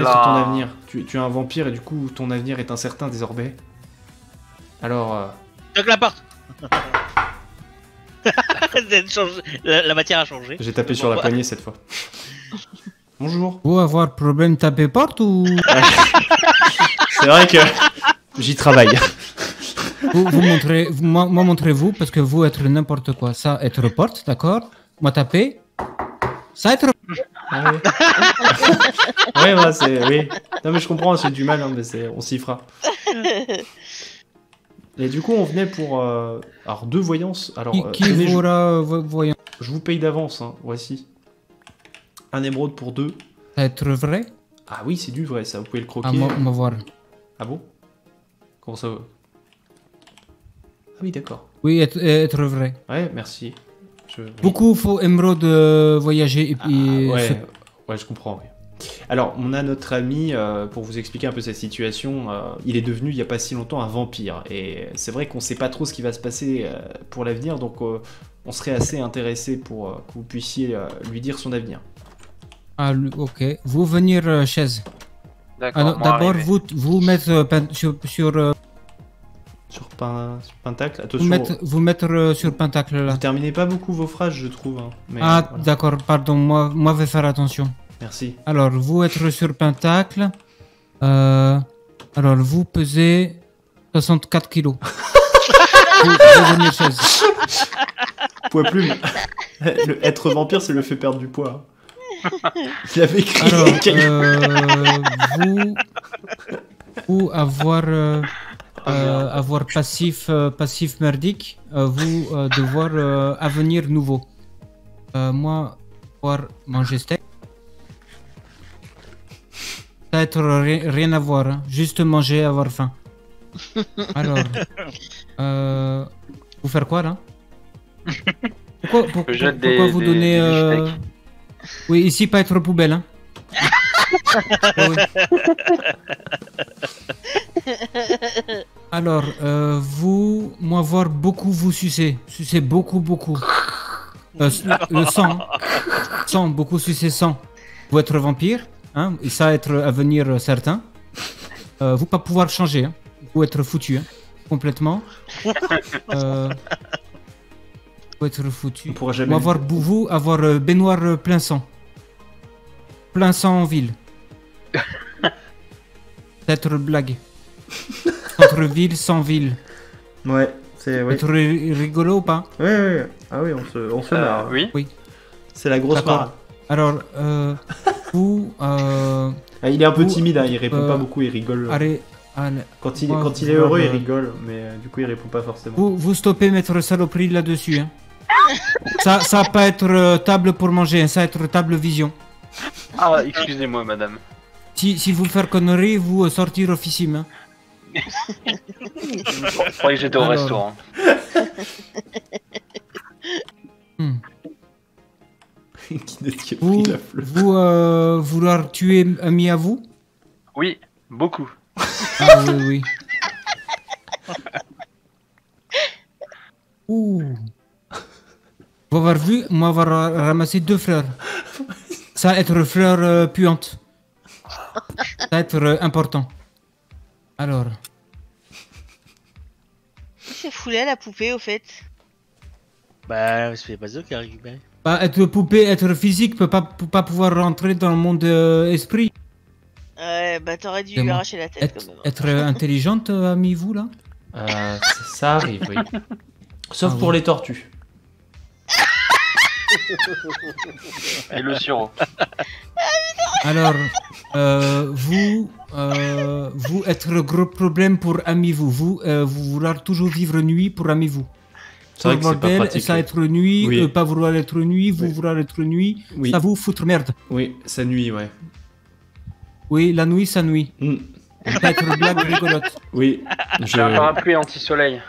ton avenir. Tu, tu es un vampire et du coup ton avenir est incertain désormais. Alors, euh, Toque la porte la, la matière a changé. j'ai tapé sur la poignée cette fois. Bonjour. Vous avoir problème taper porte ou? C'est vrai que j'y travaille. vous, vous montrez, vous- moi, moi, montrez-vous parce que vous être n'importe quoi. Ça être porte, d'accord? Moi taper. Ça être. Ah oui. ouais, voilà, c'est. Oui. Non, mais je comprends, c'est du mal, hein, mais c'est... on s'y fera. Et du coup, on venait pour. euh, Alors, deux voyances. Alors, Qui, euh, qui tenez, je- voudra vo- voyons je... vous paye d'avance, hein. voici. Un émeraude pour deux. Ça être vrai? Ah oui, c'est du vrai, ça, vous pouvez le croquer. Ah, va voir. Ah bon? Comment ça va? Ah oui, d'accord. Oui, être, être vrai. Ouais, merci. Je... Beaucoup faut émeraude euh, voyager et Ah, puis. ouais, se- ouais, je comprends. ouais. Alors, on a notre ami, euh, pour vous expliquer un peu cette situation, euh, il est devenu il n'y a pas si longtemps un vampire. Et c'est vrai qu'on ne sait pas trop ce qui va se passer euh, pour l'avenir, donc euh, on serait assez intéressé pour euh, que vous puissiez euh, lui dire son avenir. Ah, ok. Vous venir euh, chaise. D'accord. D'abord, vous, vous mettre euh, sur, sur, euh, Sur, Pin- sur Pentacle, vous attention, mettre, vous mettre euh, sur pentacle là. vous terminez pas beaucoup vos phrases, je trouve. hein, mais, Ah, voilà. d'accord, pardon, moi, moi, vais faire attention. Merci. Alors, vous être sur Pentacle. Euh, alors, vous pesez 64 kilos. vous, chaise. Poids plume. Le- être vampire, c'est le fait perdre du poids. Il avait écrit. Alors, euh, vous, vous avoir, euh, euh, avoir passif, euh, passif merdique, euh, vous euh, devoir euh, avenir nouveau. Euh, moi, pouvoir manger steak. Ça va être ri- rien à voir, hein. juste manger, avoir faim. Alors, euh, vous faire quoi là? Pourquoi, pour- Je jette pourquoi des- vous des- donnez des euh. Oui, ici pas être poubelle. Hein. Oui. Alors, euh, vous, moi voir beaucoup vous sucer, sucer beaucoup beaucoup. Euh, le sang, sang, beaucoup sucer sang. Vous être vampire, hein, et ça être avenir euh, certain. Euh, vous pas pouvoir changer, hein. vous être foutu, hein, complètement. Euh, vous être foutu. On pourra jamais. Moi avoir vous avoir euh, baignoire euh, plein sang. Plein sang en ville. Peut-être blague. Entre ville sans ville. Ouais, c'est. Ouais. Rigolo ou pas Ouais, ouais. Ah oui, on se, on se Euh, marre. oui. C'est la grosse marre. Alors, euh, vous, euh, Ah, il est un peu timide, hein, il répond euh, pas beaucoup, il rigole. allez, allez, Quand il, moi, quand il est heureux, il rigole, mais du coup, il répond pas forcément. vous, vous stoppez mettre saloperie là-dessus. Hein. ça, ça pas être table pour manger, hein, ça être table vision. Ah, excusez-moi, madame. Si, si vous faire connerie, vous sortir officime. Hein. Je croyais que j'étais au Alors. restaurant. Hmm. qui n'a qui a Vous, pris la fleur. vous euh, vouloir tuer ami à vous? Oui, beaucoup. Ah oui, oui. Ouh. Vous avoir vu, moi avoir ra- ramassé deux fleurs. Ça être fleur euh, puante. Ça être euh, important. Alors, Qui s'est foulé à la poupée au fait? Bah, c'est pas ça qui a récupéré. bah, être poupée, être physique, peut pas, pas pouvoir rentrer dans le monde euh, esprit. Ouais, bah t'aurais dû lui arracher la tête Être, quand même. être euh, intelligente, euh, ami vous là? Euh, ça, ça arrive, oui. Sauf Ah pour oui. les tortues. Et le sirop. Alors, euh, vous, euh, vous être le gros problème pour ami vous. Vous, euh, vous vouloir toujours vivre nuit pour ami vous. C'est vrai que c'est pas bordel, pratique. ça être nuit, Oui. euh, pas vouloir être nuit, vous Oui. vouloir être nuit, Oui, ça vous foutre merde. oui, ça nuit, ouais. Oui, la nuit, ça nuit. Hmm, Ça être blague rigolote. Oui, J'ai un parapluie anti-soleil.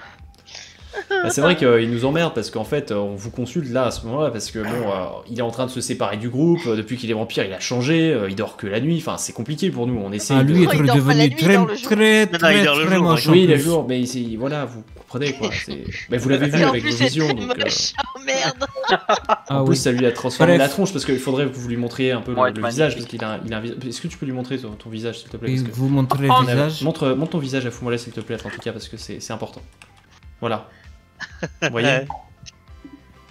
Bah, c'est vrai qu'il nous emmerde parce qu'en fait, on vous consulte là à ce moment-là parce que bon, euh, il est en train de se séparer du groupe. euh, Depuis qu'il est vampire, il a changé. euh, il dort que la nuit. Enfin, c'est compliqué pour nous. On essaie. Ah, de- lui Oh, est il devenu nuit, très, il le jour. très, Non, non, très, il le très moche. Oui, le jour, mais c'est- voilà, vous comprenez quoi. c'est- Mais vous l'avez vu avec plus, vos c'est visions. très Donc, euh, merde. Ah en oui. plus, ça lui a transformé Bref. la tronche parce qu'il faudrait que vous lui montriez un peu le, Ouais, le magnifique. visage parce qu'il a, il a un visage. Est-ce que tu peux lui montrer ton, ton visage s'il te plaît parce que- vous montrez le visage. montre, montre ton visage à Fumola s'il te plaît en tout cas parce que c'est c'est important. Voilà. Vous voyez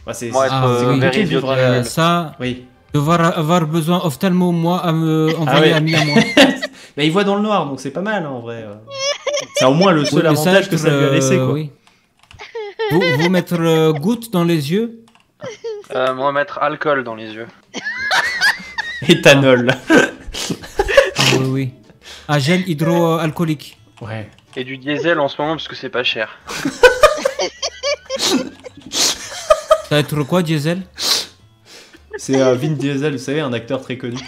Bah, c'est Moi, c'est- Ah, euh, oui. vivre Euh, ça, Oui. devoir avoir besoin ophtalmo, moi, à me envoyer ouais. un ami à moi. Mais il voit dans le noir donc c'est pas mal hein, en vrai. euh. C'est au moins le seul Oui, ça, avantage que ça lui a être, laissé euh, quoi. oui. Vous, vous mettre euh, goutte dans les yeux? Euh, moi, mettre alcool dans les yeux. Éthanol. Ah, Oui, oui. À gel hydroalcoolique. Ouais. Et du diesel en ce moment parce que c'est pas cher. Ça va être quoi, diesel? C'est euh, Vin Diesel, vous savez, un acteur très connu.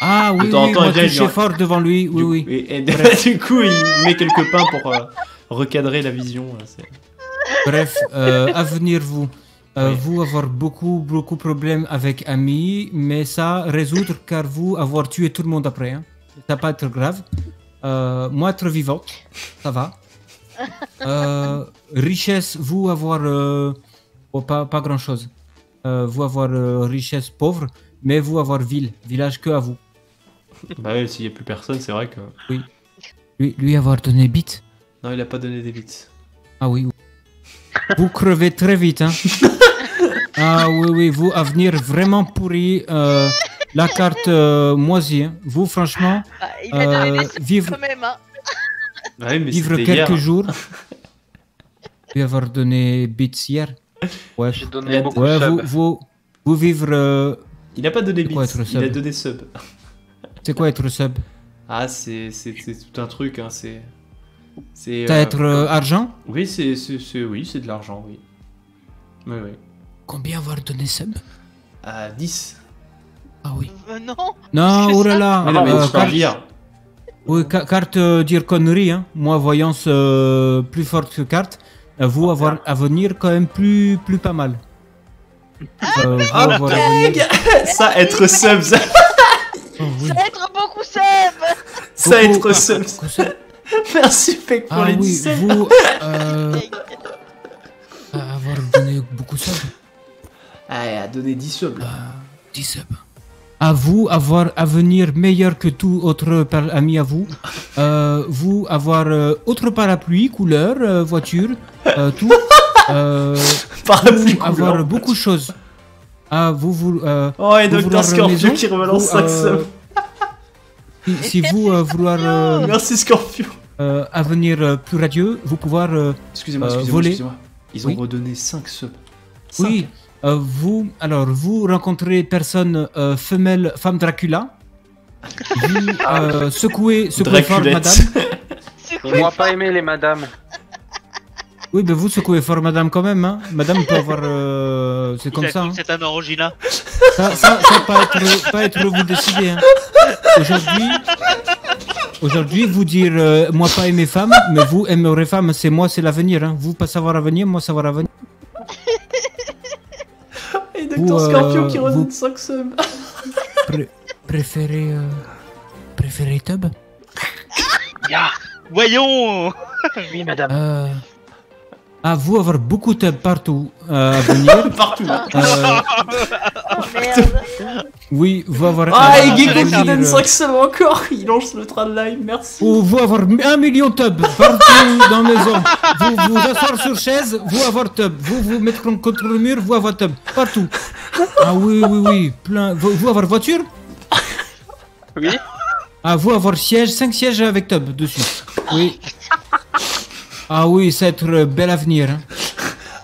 Ah oui, De temps en oui, temps, moi il vient, il toucher vient. fort devant lui, oui, Du- oui. Et, et Bref. du coup, il met quelques pains pour euh, recadrer la vision. euh, c'est- Bref, euh, à venir, vous. Euh, Oui. Vous avoir beaucoup, beaucoup de problèmes avec Ami, mais ça résoudre car vous avoir tué tout le monde après. Hein. Ça va pas être grave. Euh, moi être vivante, ça va. Euh, richesse, vous avoir euh, oh, pas, pas grand chose. vous avoir euh, richesse pauvre, mais vous avoir ville, village que à vous. Bah ouais, s'il y a plus personne, c'est vrai que. Lui, lui avoir donné bite. Non, il a pas donné des bits. Ah oui. oui. Vous crevez très vite, hein. ah oui, oui, vous, à venir vraiment pourri. euh, la carte euh, moisie. hein. Vous, franchement, Ah, il a donné euh, des sous vivre, quand même. Hein. Ouais, mais vivre c'était quelques hier. jours. Lui avoir donné bits hier. Ouais, J'ai donné beaucoup ouais de vous, vous, vous vivre. euh, Il a pas donné être il a donné sub. c'est quoi être sub Ah, c'est c'est- c'est tout un truc, hein, c'est. C'est. Euh, être euh, argent Oui, c'est c'est- c'est- oui, c'est de l'argent, oui. Oui, oui. Combien avoir donné sub À 10. Ah oui. Euh, non. Non, oh là ça. là. Mais non, Oui, ca- carte euh, dire connerie, hein. Moi, voyance euh, plus forte que carte. Euh, vous, avoir à venir quand même plus, plus pas mal. Euh, vous, Ah, avoir à venir- Ça, être sub, ça, Oh, oui. Ça être beaucoup sub. ça être sub. beaucoup sub. Merci, Peck, pour Ah les oui, 10 subs. vous, euh, avoir donné beaucoup de sub. Ah, a donné 10 subs, là. 10 sub. À vous, avoir à venir meilleur que tout autre par- ami à vous. Euh, vous, avoir euh, autre parapluie, couleur, euh, voiture, euh, tout. Euh, Parapluie avoir beaucoup de choses. Ah, vous, vous, euh, Oh, et vouloir Scorpio qui rebalance vous, 5 euh, subs. si, si vous euh, vouloir euh, Merci, Scorpio. euh, avenir euh, plus radieux, vous pouvoir euh, Excusez-moi, Euh, excusez-moi, voler. excusez-moi. Ils ont Oui. redonné 5 subs. Oui, euh, vous alors vous rencontrez personne euh, femelle femme Dracula. Vous euh, secouez secouez fort Draculette. madame. On va pas aimer les madames. Oui, mais vous secouez fort madame quand même hein. Madame peut avoir euh, c'est comme ça. hein. C'est un orangina. Ça, ça, ça pas être pas être vous décider. hein. Aujourd'hui Aujourd'hui, vous dire euh, moi pas aimer femme, mais vous aimerez femme, c'est moi, c'est l'avenir. Hein. Vous pas savoir avenir, moi savoir avenir. Et Dr Vous, euh, Scorpio qui redonne vous- 5 subs. Pré- préférez euh, préférez Tub? Ya Voyons Oui, madame. À vous avoir beaucoup de Tub partout euh, à venir. Partout. Euh, Oh merde. oui, vous avoir. Ah, et Gecko qui donne euh, 5 subs encore. Il lance le train de live, merci. Ou vous avoir un million de tubs partout dans la maison. Vous vous asseoir sur chaise, vous avoir tub. Vous vous mettre contre le mur, vous avoir tub. Partout. Ah oui, oui, oui. Plein. Vous, vous avoir voiture? Oui. Ah, vous avoir siège, 5 sièges avec tub dessus. Oui. Ah oui, ça va être euh, bel avenir. hein.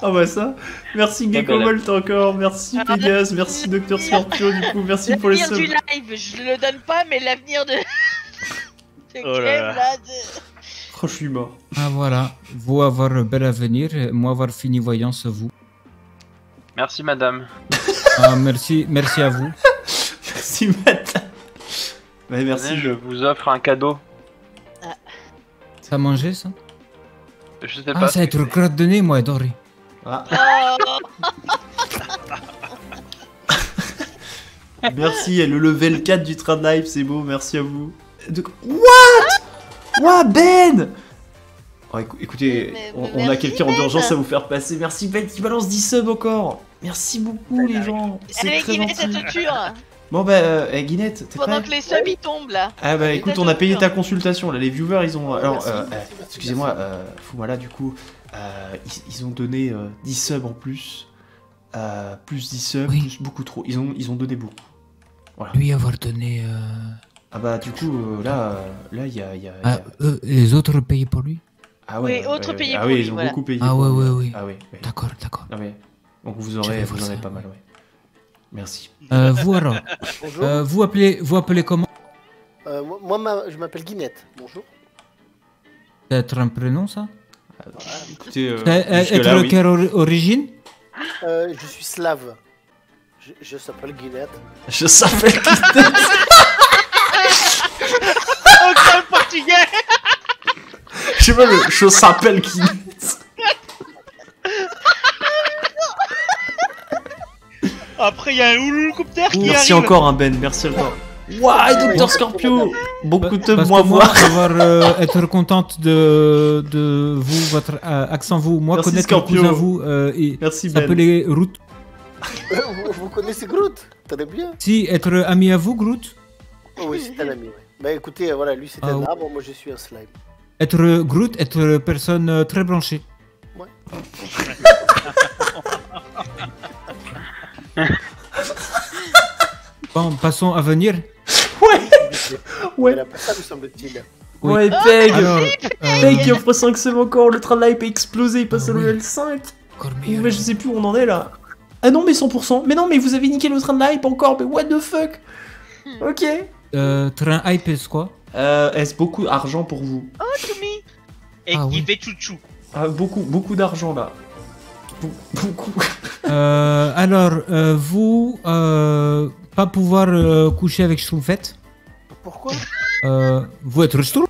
Ah bah ça. Merci. Molt encore, merci Pégase, merci Dr Scorpio du coup, merci pour les L'avenir du subs. live, je le donne pas, mais l'avenir de. de Oh là de- Oh, je suis mort. Ah voilà. Vous avoir un bel avenir, et moi avoir fini voyance vous. Merci, madame. Ah, merci, merci à vous. Merci Matt. Ouais, merci. Je vous offre un cadeau. Ça a mangé ça? Je sais Ah, pas. ça va être crotte de nez, moi, Dory. Ah, merci, et le level 4 du train de live, c'est beau, merci à vous. De- What? What, Ben? Oh, écou- Écoutez, Mais- on, mais on a quelqu'un en Ben. urgence à vous faire passer. Merci Ben qui balance 10 subs encore. Merci beaucoup les gens. C'est très gentil. Bon bah, euh, eh, Guinette, t'es Pendant prêt que les subs ils tombent là. Ah bah écoute, on a payé ta consultation là, les viewers ils ont... Alors, euh, euh, excusez-moi, euh, Fumala du coup, euh, ils, ils ont donné euh, 10 subs en plus, euh, plus 10 subs, Oui. plus beaucoup trop, ils ont, ils ont donné beaucoup. Voilà. Lui avoir donné. euh, Ah bah du coup, euh, là, euh, là il y a... il y a- il y ah, eux, les autres payés pour lui? Ah Oui, autres payés Ah pour oui, lui, ils ont voilà. beaucoup payé. Ah pour ouais, lui. ouais, oui. Ah oui, oui. D'accord, d'accord. Ah ouais. Donc vous aurez, vous voir en avez ça, pas mal, ouais. Merci. Euh, vous alors Bonjour. euh, vous, appelez, vous appelez comment Euh, moi, moi, ma- je m'appelle Guinette. Bonjour. Peut-être un prénom ça Écoutez, euh, Euh, Être oui. quelle ori- origine Euh, je suis slave. Je, je s'appelle Guinette. Je savais que Aucun portugais Je sais pas, le je s'appelle qui Après, il y a un hélicoptère qui Merci arrive. encore un Ben, merci encore. Waouh, Docteur Scorpio Beaucoup de moi voir. avoir, euh, être contente de, de vous, votre euh, accent, vous, moi, Merci, connaître le Scorpio. cousin, vous, euh, et Merci Ben. s'appeler Groot. vous, vous connaissez Groot? Très bien. Si, être ami à vous, Groot Oh, oui, c'est un ami. Ouais. Bah écoutez, euh, voilà, lui c'est Ah, un arbre, moi je suis un slime. Être euh, Groot, être personne euh, très branchée. bon, passons à venir. Ouais Ouais, Elle a pas ça, me semble-t-il. Oui. ouais, Peg Alors, euh, Peg qui offre 5 subs encore, le train de live a explosé, il passe Ah au oui. level 5 encore Ou, meilleur. mais je sais plus où on en est là. Ah non, mais 100%. Mais non, mais vous avez niqué le train de live encore, mais what the fuck? Ok. Euh, train hype, c'est quoi? Euh, est-ce beaucoup d'argent pour vous? Oh, Toumi Et Ah, qui oui. fait chouchou. ah, Beaucoup, beaucoup d'argent là. Be- Beaucoup. Euh, alors, euh, vous, euh, pas pouvoir euh, coucher avec Schtroumpfette Pourquoi euh, Vous être Schtroumpf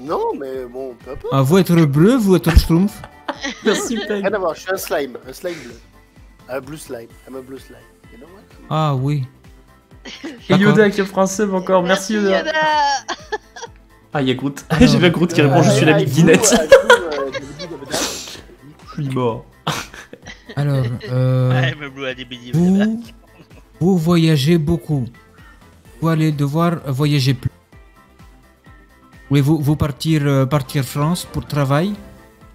Non, mais bon, peu importe. ah, Vous être bleu, vous être Schtroumpf Merci Peg. Rien à voir, je suis un slime, un slime bleu. Un blue slime, I'm a blue slime. C'est normal. Ah oui. Et Yoda qui un sub encore, merci, Yoda. Ah, il y a Groot. J'ai Groot qui répond Je suis Ah, l'ami de Guinette. euh, euh, Je suis mort. Alors, euh, vous, vous voyagez beaucoup. Vous allez devoir voyager plus. Voulez-vous vous partir, euh, partir France pour travail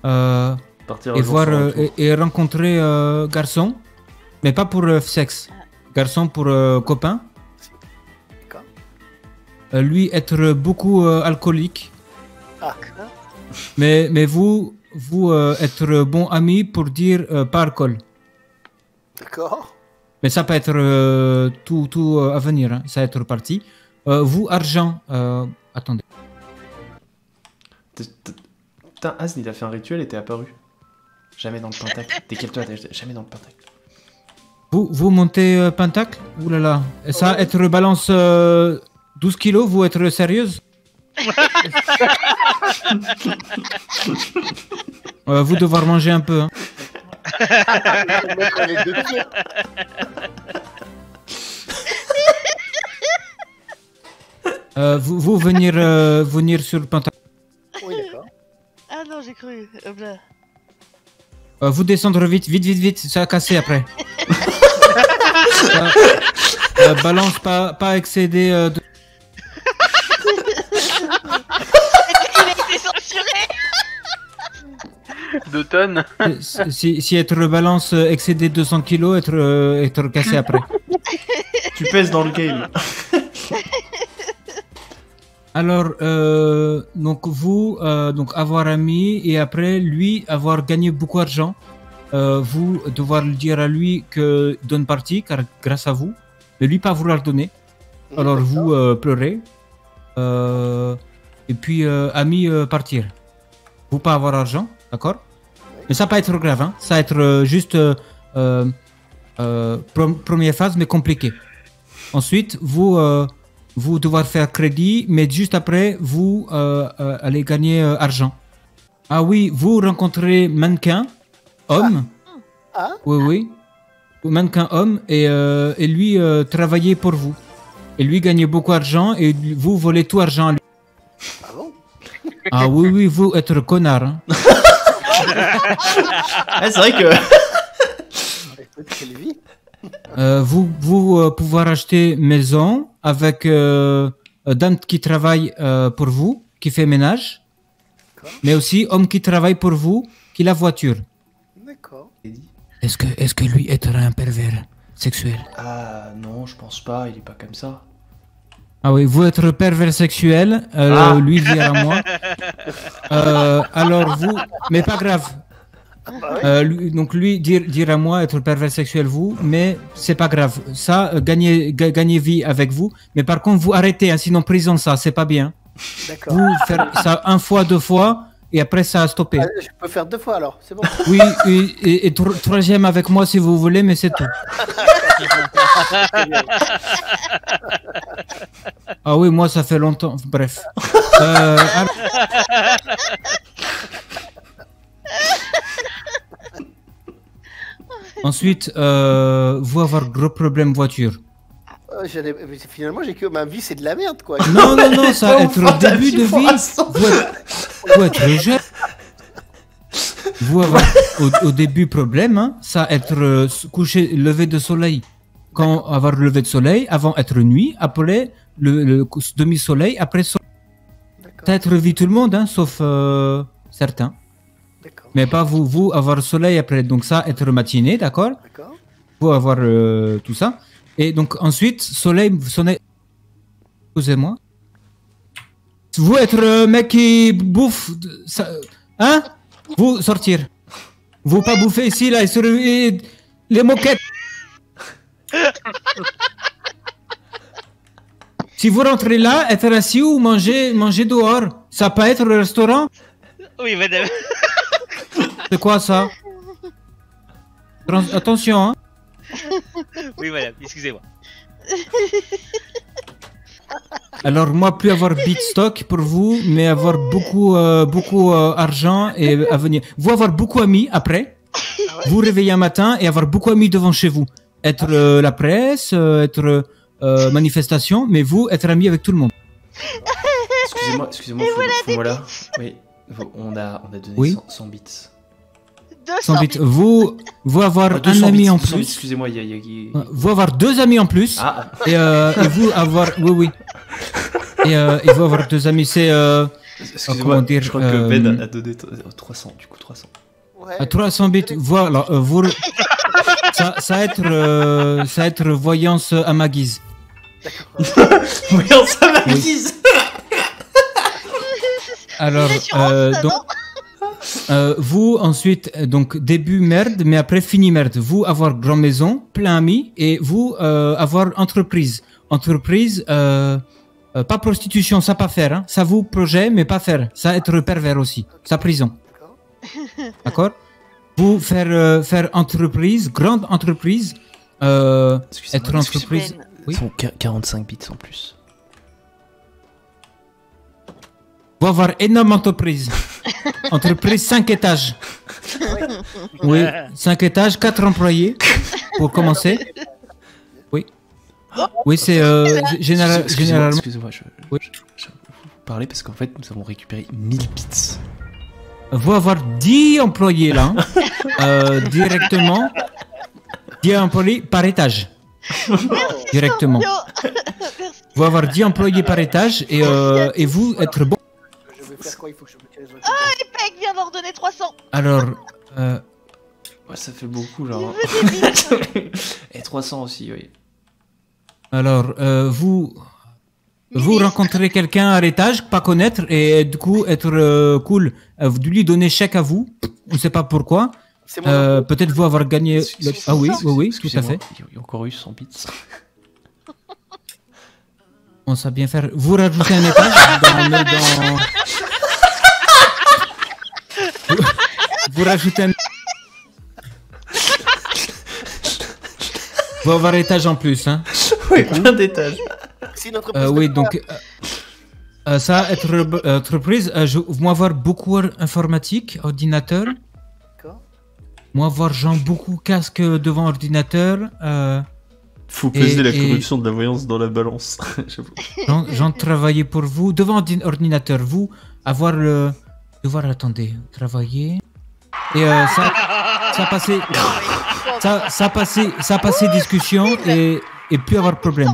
euh, Partir et voir euh, et, et rencontrer euh, garçon, mais pas pour euh, sexe. Garçon pour euh, copain. D'accord. Euh, lui être beaucoup euh, alcoolique, Ah, mais mais vous vous euh, être bon ami pour dire euh, pas alcool. d'accord. Mais ça peut être euh, tout, tout euh, à venir, hein. ça va être parti. Euh, vous, argent, euh, attendez. Putain, Asn, il a fait un rituel et t'es apparu. Jamais dans le pentacle. Décale-toi, jamais dans le pentacle. Vous, vous montez euh, Pentacle? Ouh là là. Et Ça, être balance euh, 12 kilos, vous être sérieuse? Euh, Vous devoir manger un peu. hein. Euh, vous, vous venir, euh, venir sur le. Oui, d'accord. Ah non, j'ai cru. Hop là. Euh, vous descendre vite, vite, vite, vite, ça a cassé après. Euh, euh, balance pas, pas excéder euh, de- 2 tonnes. Euh, si, si, être balance euh, excéder 200 kilos, être, être cassé après. tu pèses dans le game. Alors, euh, donc vous, donc avoir ami et après lui avoir gagné beaucoup d'argent, vous devoir le dire à lui que donne partie car grâce à vous, mais lui pas vouloir donner. Alors vous pleurez et puis ami partir. Vous pas avoir argent, d'accord? Mais ça pas être grave, hein. Ça être euh, juste euh, euh, euh, première phase mais compliqué. Ensuite vous euh, vous devoir faire crédit, mais juste après vous euh, allez gagner euh, argent. Ah oui, vous rencontrez mannequin, homme, Ah Oui, oui. Mannequin homme et, euh, et lui euh, travaillait pour vous. Et lui gagnait beaucoup d'argent et vous volez tout argent à lui. Ah bon? Ah oui, oui, vous être connard. hein. Ah, c'est vrai que. Euh, vous vous euh, pouvoir acheter maison avec euh, euh, dame qui travaille euh, pour vous, qui fait ménage, D'accord. mais aussi homme qui travaille pour vous, qui la voiture. D'accord. Est-ce que, est-ce que lui est un pervers sexuel? Ah non, je pense pas, il est pas comme ça. Ah oui, vous êtes pervers sexuel, euh, Ah. lui dire à moi. Euh, alors vous, mais pas grave. Ah bah. Euh, lui- donc lui dire, dire à moi être pervers sexuel vous, mais c'est pas grave. Ça, gagner, ga- gagner vie avec vous. Mais par contre, vous arrêtez, hein, sinon prison ça, c'est pas bien. Vous faire ça un fois, deux fois, et après ça a stoppé. Je peux faire deux fois alors, c'est bon. Oui, et, et- et tro- troisième avec moi si vous voulez, mais c'est tout. Ah oui, moi ça fait longtemps. Bref. Euh, alors- Ensuite, euh, vous avoir gros problème voiture. Finalement, j'ai que ma vie, c'est de la merde quoi. Non, non, non, ça être ta début de vie. vous êtes jeune. Vous avoir au, au début problème, hein, ça être euh, coucher, lever de soleil. Quand avoir le lever de soleil, avant être nuit, après le, le demi-soleil, après soleil. D'accord. Ça être vie tout le monde, hein, sauf euh, certains. Mais pas vous, vous avoir soleil après. Donc ça être matinée, d'accord D'accord. Vous avoir euh, tout ça. Et donc ensuite, soleil, soleil. Excusez-moi. Vous être euh, mec qui bouffe. ça- hein? Vous sortir. Vous pas bouffer ici, là, et sur et les moquettes. si vous rentrez là, être assis ou manger, manger dehors, ça peut être le restaurant? Oui, madame. C'est quoi ça? Trans- Attention, hein Oui, madame, excusez-moi. Alors moi plus avoir bit stock pour vous, mais avoir beaucoup euh, beaucoup euh, argent et à venir. Vous avoir beaucoup amis après. Vous réveiller un matin et avoir beaucoup amis devant chez vous. Être euh, la presse, euh, être euh, manifestation, mais vous être ami avec tout le monde. Excusez-moi, excusez-moi, faut, faut-moi là. Oui, on a, on a donné Oui. 100, 100 bits. 200 Sans bit. Vous vous avoir Ah, un 200 ami bits, en 200 bits, plus. excusez-moi, il y y y Euh, Vous avoir deux amis en plus. Ah, Et, euh, et vous avoir oui oui. Et, euh, et vous avoir deux amis, c'est euh, excusez-moi, comment dire, je crois euh, que Ben a donné t- 300, du coup 300. Ouais. À 300 bits, voilà, euh, vous, ça, ça être, euh, ça être voyance à ma guise. Voyons, ça Oui. m'avise Alors, euh, donc, euh, vous ensuite, euh, donc début merde, mais après fini merde. Vous avoir grand maison, plein amis, et vous euh, avoir entreprise. Entreprise, euh, euh, pas prostitution, ça pas faire. Hein. Ça vous projet, mais pas faire. Ça être pervers aussi. Ça prison. D'accord. Vous faire euh, faire entreprise, grande entreprise. Euh, être entreprise. Oui. Ils sont qu- 45 bits en plus. Vous avoir énorme entreprise. entreprise 5 étages. Oui, 5 étages, 4 employés pour commencer. Oui. Oui, c'est euh, général- Excusez-moi, généralement. excusez-moi, je, Oui. je, je- vous parler parce qu'en fait, nous avons récupéré 1000 bits. Vous avoir 10 employés là, hein, euh, directement. 10 employés par étage. Directement. Vous avoir 10 employés par étage et, euh, et vous être bon. Vais faire quoi Il faut que je me calme. Peg vient d'en redonner 300. Alors, euh, Ouais, ça fait beaucoup là. Et 300 aussi, oui. alors euh, vous. Vous rencontrez quelqu'un à l'étage, pas connaître, et du coup être euh, cool, euh, vous lui donner chèque à vous, on ne sait pas pourquoi. Euh. Peut-être vous avoir gagné. le- Ah oui, oui, oui, tout à Excusez-moi, fait. Il y a encore eu 100 bits. On sait bien faire. Vous rajoutez un étage dans, le- dans... Vous, vous rajoutez un. Vous avoir étage en plus, hein. oui, plein d'étages. Euh, oui, donc euh, euh, ça, être euh, entreprise, euh, je vous avoir beaucoup informatique, ordinateur. D'accord. moi, voir gens beaucoup casque devant ordinateur, Faut Et- peser la et- corruption de la voyance dans la balance. Gens travailler pour vous, devant ordi- ordinateur, vous, avoir le. Devoir, attendez, travailler. Et euh, ça, ça passait. Ça, ça passait, ça passait discussion et, et plus avoir de problème.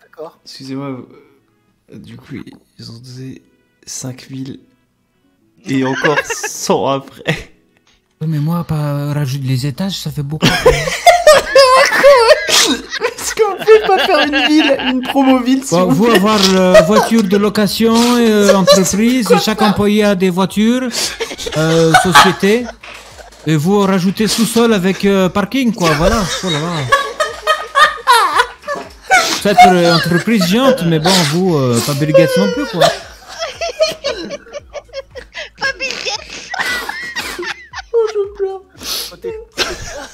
D'accord. Excusez-moi, euh, du coup, ils ont donné 5000 et encore 100 après. Mais moi, pas rajouter les étages, ça fait beaucoup. Est-ce qu'on peut pas faire une ville, une promo ville Bon, vous vous avoir euh, voiture de location, euh, entreprise, et chaque employé a des voitures, euh, société. Et vous rajoutez sous-sol avec euh, parking, quoi, voilà. Oh. Peut-être entreprise géante, mais bon, vous, pas Bill Gates non plus, quoi. Côté, côté euh, fondamentalement,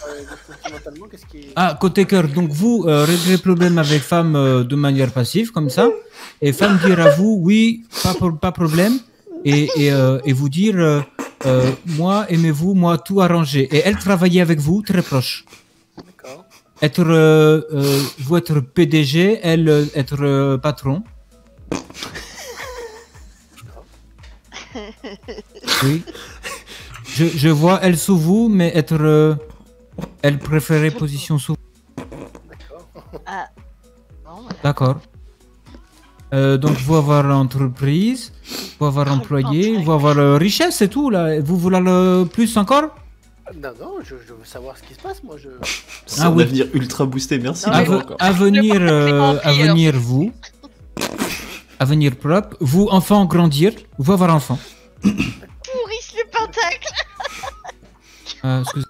qu'est-ce qui est. Ah, côté cœur, donc vous euh, réglez le problème avec femme euh, de manière passive, comme ça, et femme dire à vous, oui, pas, pas problème, et, et, euh, et vous dire, euh, euh, moi, aimez-vous, moi, tout arranger. Et elle travailler avec vous, très proche. D'accord. Être, euh, euh, vous être PDG, elle euh, être euh, patron. Oui. Je, je vois elle sous vous, mais être, euh, elle préférait position sous Ah. D'accord. Euh, donc, vous avoir entreprise, vous avoir employé, vous avoir euh, richesse et tout, là. Vous voulez le plus encore? Non, non, je, je veux savoir ce qui se passe, moi. Je... C'est Ah un oui. avenir ultra boosté, merci. Non, Ave- encore. Avenir, euh, avenir vous. Avenir propre. Vous, enfant, grandir. Vous avoir enfant. Pourrisse le pentacle Euh, excuse-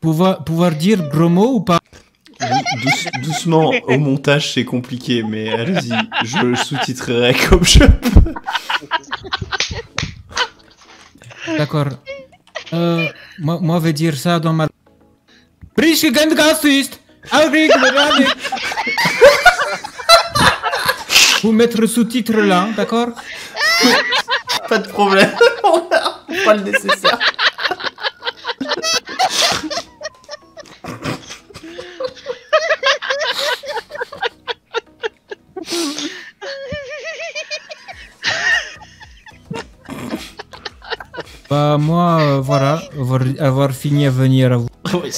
pouvoir, pouvoir dire gros mots ou pas? Dou- douce- doucement, au montage c'est compliqué, mais allez-y, je le sous-titrerai comme je peux. D'accord. Euh, moi, moi, je vais dire ça dans ma. Vous mettre le sous-titre là, d'accord? Pas de problème, on a pas le nécessaire. Bah, moi, euh, voilà, avoir, avoir fini à venir à vous. Ouais,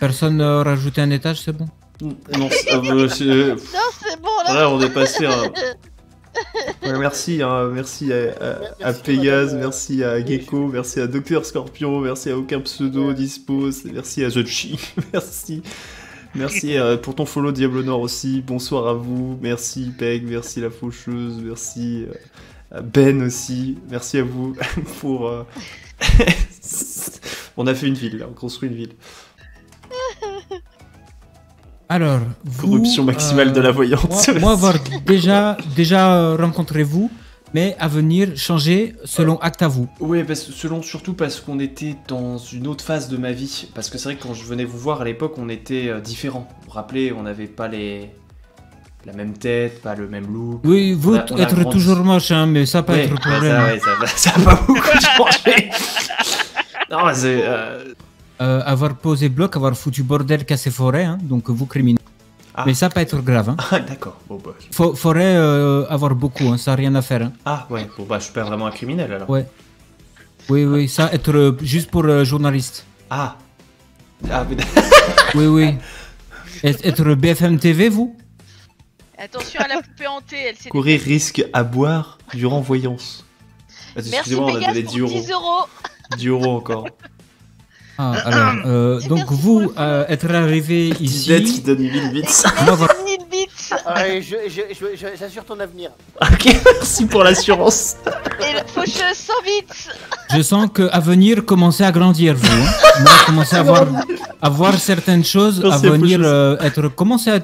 Personne euh, rajouter un étage, c'est bon non, c'est- euh, bon là Ouais, on est passé. hein. Ouais, merci, hein, merci à, à- à Merci, Pégase, merci à Gecko, merci à Docteur Scorpion, merci à aucun pseudo dispose, merci à Zochi, merci. Merci euh, pour ton follow Diable Nord aussi, bonsoir à vous, merci Peg, merci la faucheuse, merci euh, à Ben aussi, merci à vous pour... euh, on a fait une ville, là, on construit une ville. Alors, vous, Corruption maximale euh, de la voyante. Moi, moi, avoir déjà, déjà euh, rencontré vous, mais à venir changer selon acte à vous. Oui, parce, selon surtout parce qu'on était dans une autre phase de ma vie. Parce que c'est vrai que quand je venais vous voir à l'époque, on était euh, différents. Vous vous rappelez, on n'avait pas les la même tête, pas le même look. Oui, vous, On a- on a être grandi. toujours moche, hein, mais ça pas être bah, problème. ça, ouais, ça, va- ça a pas beaucoup changé. non, c'est. euh, Euh, avoir posé bloc, avoir foutu bordel, cassé forêt, hein, donc vous criminel. Ah. Mais ça pas être grave. Hein. Ah, d'accord. Bon, bah. Fo- forêt, euh, avoir beaucoup, hein, ça a rien à faire. Hein. Ah, ouais. Bon, bah, je suis pas vraiment un criminel alors. Ouais. Oui, oui, ça être juste pour journaliste. Ah. Ah, mais- Oui, oui. Être BFM TV, vous? Attention à la poupée hantée, elle s'est courir risque à boire durant voyance. Ah, Merci Excusez-moi, on a Pégase donné pour 10 euros. 10 euros 10 euros encore. Ah, alors, euh, donc merci pour vous, le euh, être arrivé Disette qui ici, donne 1000 bits. Need bits Ouais, je, je, je- je- j'assure ton avenir. ok, merci pour l'assurance. Et la faucheuse 100 bits je sens que à venir commencer à grandir, vous. Hein. Moi, commencer à voir, à voir certaines choses, à Merci à vous, venir chose. euh, être commencer à.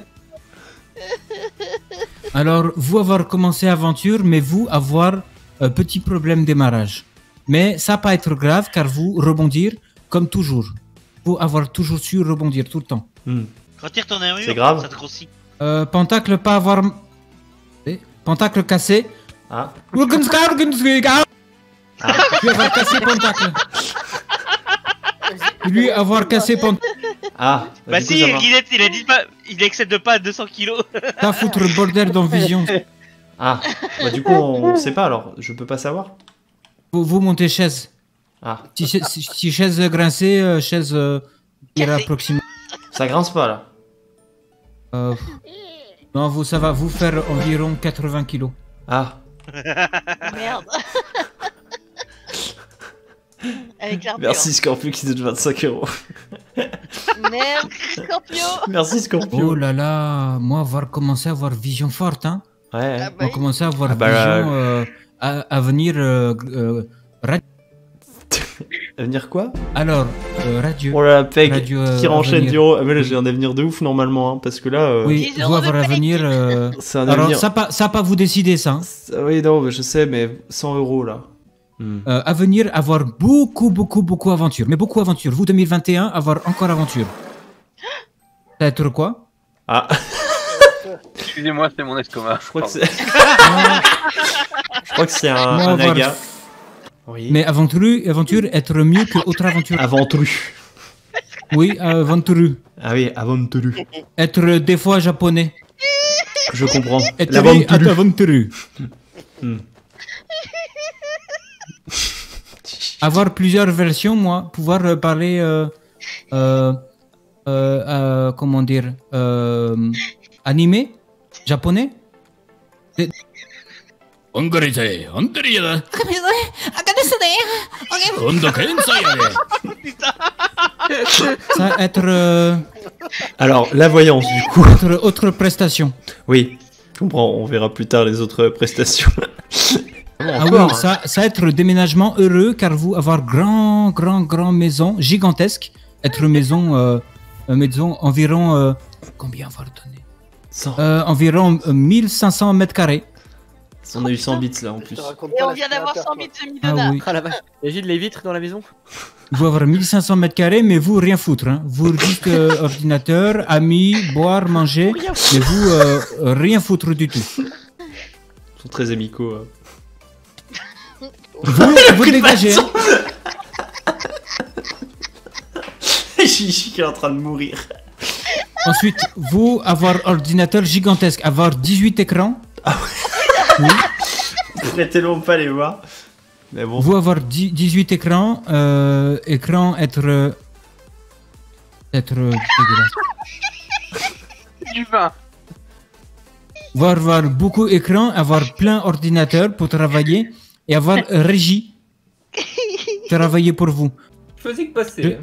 Alors, vous avoir commencé aventure, mais vous avoir un petit problème démarrage. Mais ça pas être grave, car vous rebondir comme toujours. Vous avoir toujours su rebondir tout le temps. Hmm. Retournes un mur, C'est grave. ça te grossit. Euh, pentacle pas avoir. Eh, Pentacle cassé. Ah. Lui avoir cassé Pentacle. Lui avoir cassé Pentacle. Ah, Bah coup, si. Guinette, il a dit pas, il excède pas 200 kilos. T'as foutre le bordel dans Vision. Ah, bah du coup, on, on sait pas alors. Je peux pas savoir. Vous, vous montez chaise. Ah, Si, si- si chaise grincée, euh, chaise euh, Cassée. approximée. ça grince pas là. Euh, non, vous, ça va vous faire environ 80 kilos. Ah, Merde. Avec merci Scorpio qui donne 25 euros. Merde, Scorpio. Merci Scorpio. Oh là là, moi, avoir commencé à avoir vision forte, hein. Ouais. Ah bah On oui. commencé à avoir Ah bah, vision euh, à, à venir. euh, euh, ra- Avenir quoi? Alors, euh, radio. Oh là là, Peg, radio euh, qui enchaîne du haut. Ah, mais là, j'ai un avenir de ouf normalement, hein, parce que là, euh, Oui, 10 vous avoir à venir. euh, c'est un Alors, avenir. ça pas, ça pas vous décider ça. hein. Ça- Oui, non, mais je sais, mais 100 euros là. Hmm. Euh, à venir, avoir beaucoup, beaucoup, beaucoup aventure. Mais beaucoup aventure. Vous 2021, avoir encore aventure. Ça va être quoi? Ah, Excusez-moi, c'est mon escoma. je crois que c'est. Je crois que c'est un, un avoir- aga. Oui. Mais aventure, aventure, être mieux que autre aventure. Aventru. Oui, aventure. Ah oui, aventru. Être des fois japonais. Je comprends. Être aventure. Avoir plusieurs versions, moi, pouvoir euh, parler, euh, euh, euh, euh, comment dire, euh, animé, japonais. Ça être, euh, Alors, la voyance, du coup. être autre prestation. Oui, je comprends. On verra plus tard les autres prestations. Ah oui, ça, ça être déménagement heureux car vous avoir grand, grand, grand maison gigantesque. Être maison, euh, euh, maison environ, euh, combien on va le donner Cent. Euh, Environ euh, 1500 mètres carrés. On a eu 100 bits là en plus. Et on vient d'avoir l'aspirateur, 100 000 de Ah Midona. oui. Ah la vache. Imagine les vitres dans la maison? Vous avoir 1500 mètres carrés, mais vous rien foutre. Hein. Vous juste euh, ordinateur, amis, boire, manger, mais vous euh, rien foutre du tout. Ils sont très amicaux. euh. Vous, vous dégagez. Chichi qui est en train de mourir. Ensuite, vous avoir ordinateur gigantesque, avoir 18 écrans. Oui. Je pourrais tellement pas les voir. Mais bon. Vous avoir 10 18 écrans, euh, écran être euh, être euh, dégueulasse. Du vin. Vous avoir beaucoup écran, avoir plein ordinateur pour travailler et avoir régie travailler pour vous. Je faisais que passer. Je-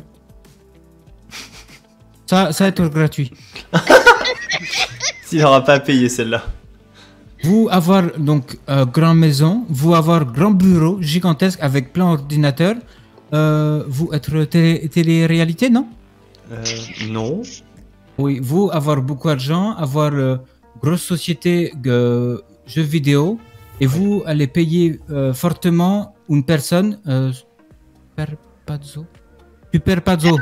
Ça, ça être gratuit. S'il n'aura pas à payer celle-là. Vous avoir donc euh, grand maison, vous avoir grand bureau gigantesque avec plein ordinateur. Euh, vous être télé- télé-réalité, non? Euh, non. Oui, vous avoir beaucoup d'argent, avoir euh, grosse société de jeux vidéo, et vous allez payer euh, fortement une personne, euh, Super Pazzo. Super Pazzo,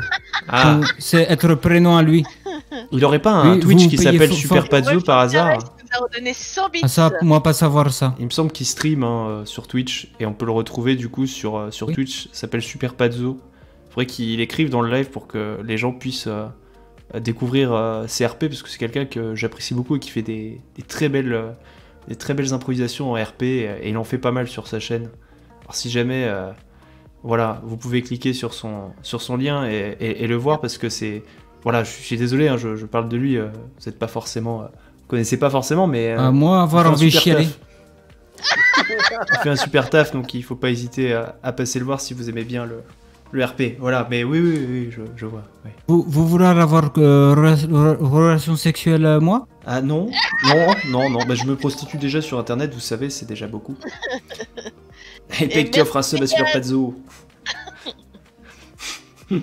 Ah, c'est être prénom à lui. il aurait pas un Oui, Twitch qui s'appelle fo- Super fort. Pazzo par hasard Tu nous as redonné 100 bits. Ah, ça, moi pas savoir ça. Il me semble qu'il stream hein, euh, sur Twitch et on peut le retrouver du coup sur, euh, sur Oui. Twitch. S'appelle Super Pazzo. Faudrait qu'il écrive dans le live pour que les gens puissent euh, découvrir euh, CRP parce que c'est quelqu'un que j'apprécie beaucoup et qui fait des, des très belles euh, des très belles improvisations en RP et, il en fait pas mal sur sa chaîne. Alors si jamais euh, voilà, vous pouvez cliquer sur son sur son lien et, et- et le voir parce que c'est voilà, je suis désolé, hein, je, je parle de lui. euh, vous êtes pas forcément, euh, vous connaissez pas forcément, mais Ah, moi avoir envie de chialer. Il fait un super taf, donc il faut pas hésiter à, à passer le voir si vous aimez bien le, le RP. Voilà, mais oui, oui, oui, je, je vois. Vous, vous voulez avoir euh, rela- rela- relation sexuelle euh, moi? Ah non, non, non, non, bah, je me prostitue déjà sur internet, vous savez, c'est déjà beaucoup. Et Peg qui offre un sub à Super Pazzo.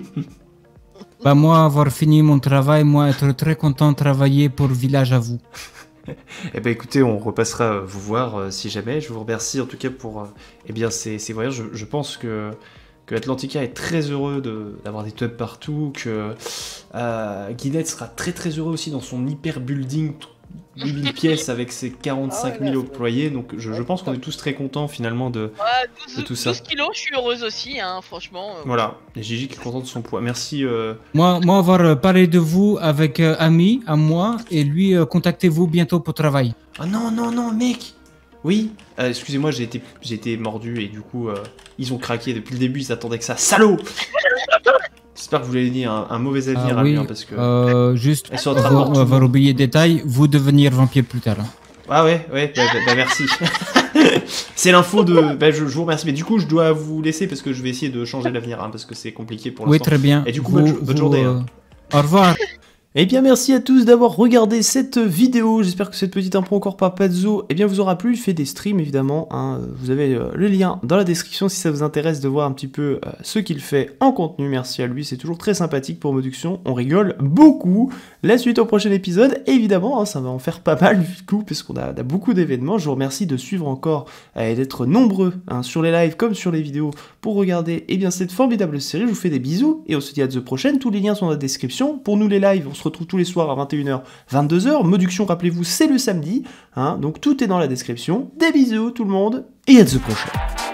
Bah moi avoir fini mon travail, moi être très content de travailler pour le village à vous. Eh ben écoutez, on repassera vous voir euh, si jamais. Je vous remercie en tout cas pour euh, eh bien, ces, ces voyages. Je, je pense que, que Atlantica est très heureux de- d'avoir des tubs partout, que euh, Guinette sera très très heureux aussi dans son hyper building 8000 pièces avec ses 45 Ah ouais, 000 là, c'est employés, donc je, pense qu'on est tous très contents finalement de... Ouais, 12, De tout ça. 12 kilos, je suis heureuse aussi, hein, franchement. euh, Voilà, et Gigi qui est content de son poids. Merci. euh, Moi, moi, avoir parlé de vous avec euh, ami à moi et lui, euh, contactez-vous bientôt pour travail. Ah non, non, non, mec Oui Euh, Excusez-moi, j'ai été, j'ai été mordu et du coup, euh, ils ont craqué depuis le début, ils attendaient que ça. Salaud J'espère que vous l'avez dit un, un mauvais avenir Ah à lui, oui, hein, parce que... euh, juste, on va, oublier détail, vous devenir vampire plus tard. Ah ouais, ouais, bah, bah, bah, merci. c'est l'info de... Bah, je, je vous remercie, mais du coup, je dois vous laisser parce que je vais essayer de changer l'avenir, hein, parce que c'est compliqué pour Oui, l'instant. très bien. Et du coup, Vous- bonne, bonne vous, journée. euh, hein. Au revoir. Eh bien, merci à tous d'avoir regardé cette vidéo. J'espère que cette petite impro encore par Pazzo eh bien, vous aura plu. Il fait des streams, évidemment. hein. Vous avez euh, le lien dans la description si ça vous intéresse de voir un petit peu euh, ce qu'il fait en contenu. Merci à lui, c'est toujours très sympathique pour Moduction. On rigole beaucoup. La suite au prochain épisode, évidemment, hein, ça va en faire pas mal du coup, parce qu'on a, beaucoup d'événements. Je vous remercie de suivre encore euh, et d'être nombreux hein, sur les lives comme sur les vidéos pour regarder eh bien, cette formidable série. Je vous fais des bisous et on se dit à la prochaine. Tous les liens sont dans la description. Pour nous, les lives, on se retrouve tous les soirs à 21h, 22h. Moduction, rappelez-vous, c'est le samedi. hein, donc tout est dans la description. Des bisous tout le monde et à la prochaine.